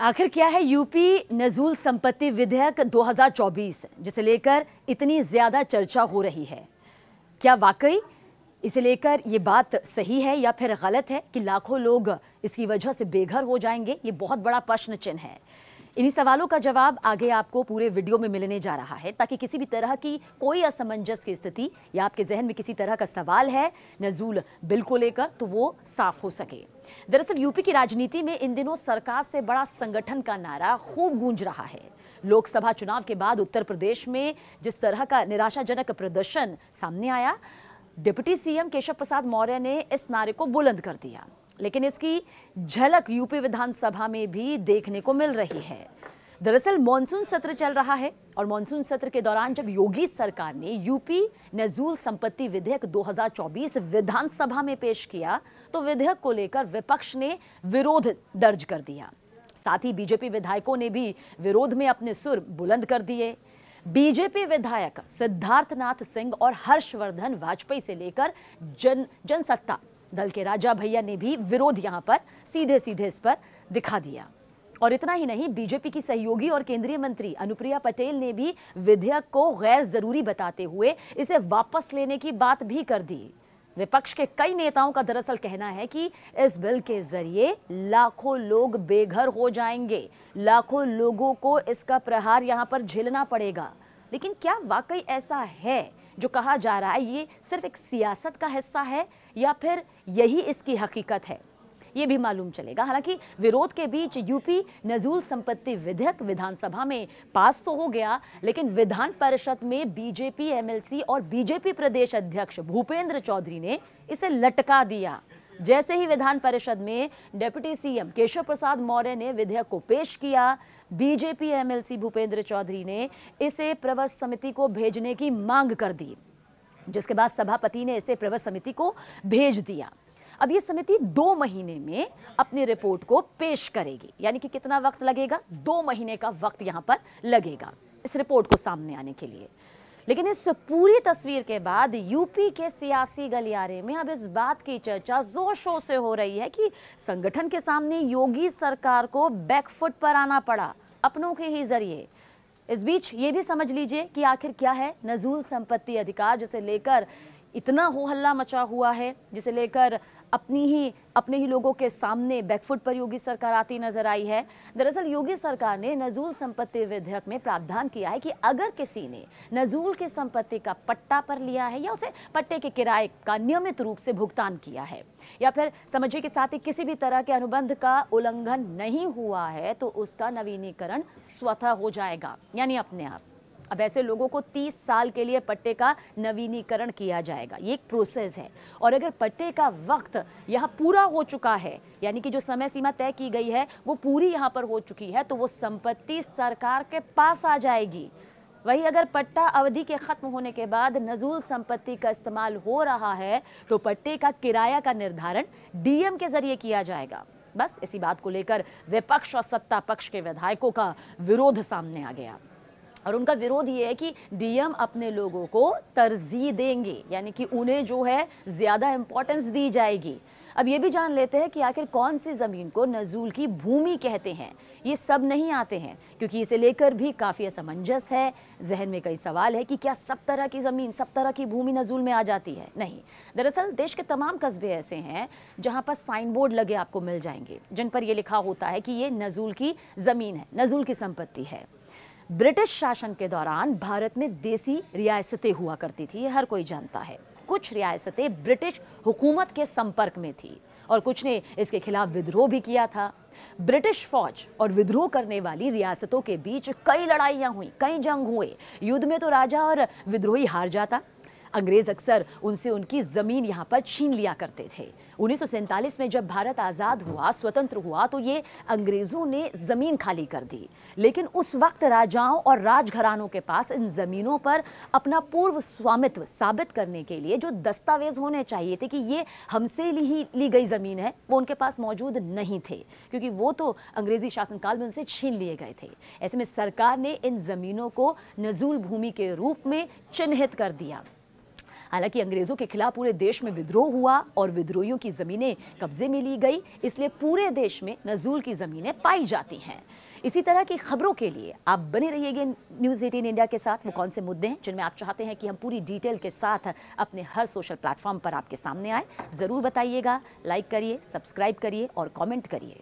आखिर क्या है यूपी नजूल संपत्ति विधेयक 2024 जिसे लेकर इतनी ज़्यादा चर्चा हो रही है? क्या वाकई इसे लेकर ये बात सही है या फिर गलत है कि लाखों लोग इसकी वजह से बेघर हो जाएँगे? ये बहुत बड़ा प्रश्न चिन्ह है। इन्हीं सवालों का जवाब आगे आपको पूरे वीडियो में मिलने जा रहा है, ताकि किसी भी तरह की कोई असमंजस की स्थिति या आपके जहन में किसी तरह का सवाल है, नजूल बिल को लेकर तो वो साफ़ हो सके। दरअसल यूपी की राजनीति में इन दिनों सरकार से बड़ा संगठन का नारा खूब गूंज रहा है। लोकसभा चुनाव के बाद उत्तर प्रदेश में जिस तरह का निराशाजनक प्रदर्शन सामने आया, डिप्टी सीएम केशव प्रसाद मौर्य ने इस नारे को बुलंद कर दिया। लेकिन इसकी झलक यूपी विधानसभा में भी देखने को मिल रही है। दरअसल मानसून सत्र चल रहा है और मानसून सत्र के दौरान जब योगी सरकार ने यूपी नजूल संपत्ति विधेयक 2024 विधानसभा में पेश किया तो विधेयक को लेकर विपक्ष ने विरोध दर्ज कर दिया। साथ ही बीजेपी विधायकों ने भी विरोध में अपने सुर बुलंद कर दिए। बीजेपी विधायक सिद्धार्थनाथ सिंह और हर्षवर्धन वाजपेयी से लेकर जन जनसत्ता दल के राजा भैया ने भी विरोध यहाँ पर सीधे सीधे इस पर दिखा दिया। और इतना ही नहीं, बीजेपी की सहयोगी और केंद्रीय मंत्री अनुप्रिया पटेल ने भी विधेयक को गैर ज़रूरी बताते हुए इसे वापस लेने की बात भी कर दी। विपक्ष के कई नेताओं का दरअसल कहना है कि इस बिल के ज़रिए लाखों लोग बेघर हो जाएँगे। लाखों लोगों को इसका प्रहार यहाँ पर झेलना पड़ेगा। लेकिन क्या वाकई ऐसा है? जो कहा जा रहा है, ये सिर्फ़ एक सियासत का हिस्सा है? या फिर यही इसकी हकीकत है? ये भी मालूम चलेगा। हालाँकि विरोध के बीच यूपी नजूल संपत्ति विधेयक विधानसभा में पास तो हो गया, लेकिन विधान परिषद में बीजेपी, एमएलसी और बीजेपी प्रदेश अध्यक्ष भूपेंद्र चौधरी ने इसे लटका दिया। जैसे ही विधान परिषद में डेप्यूटी सीएम केशव प्रसाद मौर्य ने विधेयक को पेश किया, बीजेपी, एमएलसी भूपेंद्र चौधरी ने इसे प्रवर समिति को भेजने की मांग कर दी। जिसके बाद सभापति ने इसे प्रवर समिति को भेज दिया। अब ये समिति दो महीने में अपनी रिपोर्ट को पेश करेगी। यानी कि कितना वक्त लगेगा? दो महीने का वक्त यहाँ पर लगेगा इस रिपोर्ट को सामने आने के लिए। लेकिन इस पूरी तस्वीर के बाद यूपी के सियासी गलियारे में अब इस बात की चर्चा ज़ोर शोर से हो रही है कि संगठन के सामने योगी सरकार को बैकफुट पर आना पड़ा। अपनों के ही ज़रिए इस बीच ये भी समझ लीजिए कि आखिर क्या है नजूल संपत्ति अधिकार, जिसे लेकर इतना हो हल्ला मचा हुआ है, जिसे लेकर अपनी ही, अपने ही लोगों के सामने बैकफुट पर योगी सरकार आती नज़र आई है। दरअसल योगी सरकार ने नजूल संपत्ति विधेयक में प्रावधान किया है कि अगर किसी ने नजूल की संपत्ति का पट्टा पर लिया है या उसे पट्टे के किराए का नियमित रूप से भुगतान किया है, या फिर समझिए कि साथ ही किसी भी तरह के अनुबंध का उल्लंघन नहीं हुआ है तो उसका नवीनीकरण स्वतः हो जाएगा, यानी अपने आप। अब ऐसे लोगों को 30 साल के लिए पट्टे का नवीनीकरण किया जाएगा। ये एक प्रोसेस है। और अगर पट्टे का वक्त यहाँ पूरा हो चुका है, यानी कि जो समय सीमा तय की गई है, वो पूरी यहाँ पर हो चुकी है तो वो संपत्ति सरकार के पास आ जाएगी। वही अगर पट्टा अवधि के खत्म होने के बाद नजूल संपत्ति का इस्तेमाल हो रहा है तो पट्टे का किराया का निर्धारण डीएम के ज़रिए किया जाएगा। बस इसी बात को लेकर विपक्ष और सत्ता पक्ष के विधायकों का विरोध सामने आ गया। और उनका विरोध ये है कि डीएम अपने लोगों को तरजीह देंगे, यानी कि उन्हें जो है ज़्यादा इंपॉर्टेंस दी जाएगी। अब ये भी जान लेते हैं कि आखिर कौन सी ज़मीन को नजूल की भूमि कहते हैं। ये सब नहीं आते हैं, क्योंकि इसे लेकर भी काफ़ी असमंजस है। जहन में कई सवाल है कि क्या सब तरह की ज़मीन, सब तरह की भूमि नजूल में आ जाती है? नहीं। दरअसल देश के तमाम कस्बे ऐसे हैं जहाँ पर साइन बोर्ड लगे आपको मिल जाएँगे, जिन पर यह लिखा होता है कि ये नजूल की ज़मीन है, नजूल की संपत्ति है। ब्रिटिश शासन के दौरान भारत में देसी रियासतें हुआ करती थी हर कोई जानता है। कुछ रियासतें ब्रिटिश हुकूमत के संपर्क में थी और कुछ ने इसके खिलाफ विद्रोह भी किया था। ब्रिटिश फौज और विद्रोह करने वाली रियासतों के बीच कई लड़ाइयाँ हुई, कई जंग हुए। युद्ध में तो राजा और विद्रोही हार जाता अंग्रेज़ अक्सर उनसे उनकी ज़मीन यहाँ पर छीन लिया करते थे। उन्नीस सौ सैंतालीस में जब भारत आज़ाद हुआ, स्वतंत्र हुआ तो ये अंग्रेज़ों ने ज़मीन खाली कर दी। लेकिन उस वक्त राजाओं और राजघरानों के पास इन ज़मीनों पर अपना पूर्व स्वामित्व साबित करने के लिए जो दस्तावेज़ होने चाहिए थे कि ये हमसे ही, ली गई ज़मीन है, वो उनके पास मौजूद नहीं थे, क्योंकि वो तो अंग्रेज़ी शासनकाल में उनसे छीन लिए गए थे। ऐसे में सरकार ने इन ज़मीनों को नजूल भूमि के रूप में चिन्हित कर दिया। हालाँकि अंग्रेज़ों के खिलाफ पूरे देश में विद्रोह हुआ और विद्रोहियों की जमीनें कब्जे में ली गई, इसलिए पूरे देश में नजूल की जमीनें पाई जाती हैं। इसी तरह की खबरों के लिए आप बने रहिएगा न्यूज़ एटीन इंडिया के साथ। वो कौन से मुद्दे हैं जिनमें आप चाहते हैं कि हम पूरी डिटेल के साथ अपने हर सोशल प्लेटफॉर्म पर आपके सामने आए? ज़रूर बताइएगा। लाइक करिए सब्सक्राइब करिए और कॉमेंट करिए।